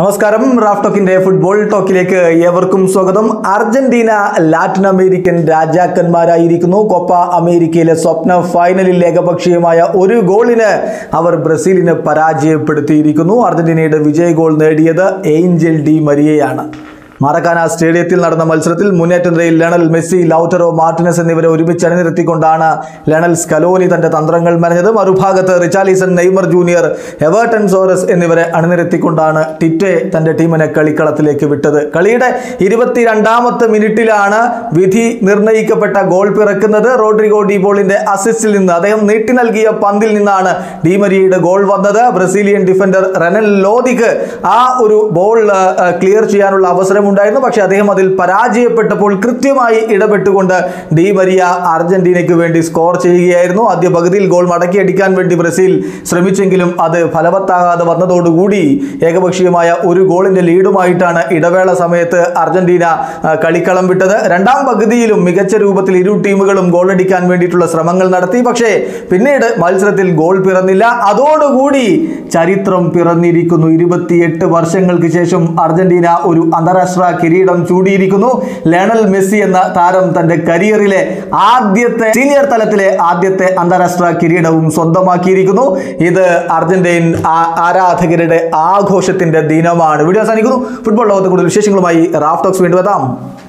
നമസ്കാരം Raf ടോക്കിന്റെ football ടോക്കിലേക്ക് ഏവർക്കും സ്വാഗതം. അർജന്റീന ലാറ്റിൻ അമേരിക്കൻ രാജാക്കന്മാരായിരിക്കുന്നു. കോപ്പ അമേരിക്കയിലെ സ്വപ്ന ഫൈനലിൽ ഏകപക്ഷീയമായ ഒരു ഗോളിന് അവർ ബ്രസീലിനെ പരാജയപ്പെടുത്തിയിരിക്കുന്നു. അർജന്റീനയുടെ വിജയ ഗോൾ നേടിയത് ഏഞ്ചൽ ഡി മരിയയാണ്. മാറക്കാന സ്റ്റേഡിയത്തിൽ നടന്ന മത്സരത്തിൽ മുന്നേറ്റ നിരയിൽ ലണൽ മെസ്സി ലൌട്ടറോ മാർട്ടിനസ് എന്നിവരെ ഒരുമിച്ച് അണിനിരത്തിക്കൊണ്ടാണ് ലണൽ സ്കലോനി തന്റെ തന്ത്രങ്ങൾ മെനഞ്ഞത്. മറുഭാഗത്ത് Richarlison Neymar Junior Everton Soares എന്നിവരെ അണിനിരത്തിക്കൊണ്ടാണ് ടിറ്റെ തന്റെ ടീമിനെ കളിക്കളത്തിലേക്ക് വിട്ടത്. കളിയുടെ ഇരുപത്തിരണ്ടാമത്തെ മിനിറ്റിലാണ് വിധി നിർണയിക്കപ്പെട്ട ഗോൾ പിറക്കുന്നത്. റോഡ്രിഗോ ഡിബോളിന്റെ അസിസ്റ്റിൽ നിന്ന് അദ്ദേഹം നീട്ടി നൽകിയ പന്തിൽ നിന്നാണ് ഡിമരിയുടെ ഗോൾ വന്നത്. ബ്രസീലിയൻ ഡിഫൻഡർ റനൽ ലോദിക്ക് ആ ഒരു ബോൾ ക്ലിയർ ചെയ്യാനുള്ള അവസരമുണ്ടായിരുന്നു പക്ഷെ അദ്ദേഹം അതിൽ പരാജയപ്പെട്ടപ്പോൾ കൃത്യമായി ഇടപെട്ടുകൊണ്ട് ഡി മരിയ അർജന്റീനയ്ക്ക് വേണ്ടി സ്കോർ ചെയ്യുകയായിരുന്നു. ആദ്യ പകുതിയിൽ ഗോൾ മടക്കിയടിക്കാൻ വേണ്ടി ബ്രസീൽ ശ്രമിച്ചെങ്കിലും അത് ഫലവത്താകാതെ വന്നതോടുകൂടി ഏകപക്ഷീയമായ ഒരു ഗോളിന്റെ ലീഡുമായിട്ടാണ് ഇടവേള സമയത്ത് അർജന്റീന കളിക്കളം വിട്ടത്. രണ്ടാം പകുതിയിലും മികച്ച രൂപത്തിൽ ഇരു ടീമുകളും ഗോളടിക്കാൻ വേണ്ടിയിട്ടുള്ള ശ്രമങ്ങൾ നടത്തി. പക്ഷേ പിന്നീട് മത്സരത്തിൽ ഗോൾ പിറന്നില്ല. അതോടുകൂടി ചരിത്രം പിറന്നിരിക്കുന്നു. ഇരുപത്തിയെട്ട് വർഷങ്ങൾക്ക് ശേഷം അർജന്റീന ഒരു അന്താരാഷ്ട്ര കിരീടം ചൂടിയിരിക്കുന്നു. ലയണൽ മെസ്സി എന്ന താരം തന്റെ കരിയറിലെ ആദ്യത്തെ സീനിയർ തലത്തിലെ ആദ്യത്തെ അന്താരാഷ്ട്ര കിരീടവും സ്വന്തമാക്കിയിരിക്കുന്നു. ഇത് അർജന്റീൻ ആരാധകരുടെ ആഘോഷത്തിന്റെ ദിനമാണ്. വീഡിയോ അവസാനിക്കുന്നു. ഫുട്ബോൾ ലോകത്തെ കൂടുതൽ വിശേഷങ്ങളുമായി റാഫ് ടോക്സ് വീണ്ടും എത്താം.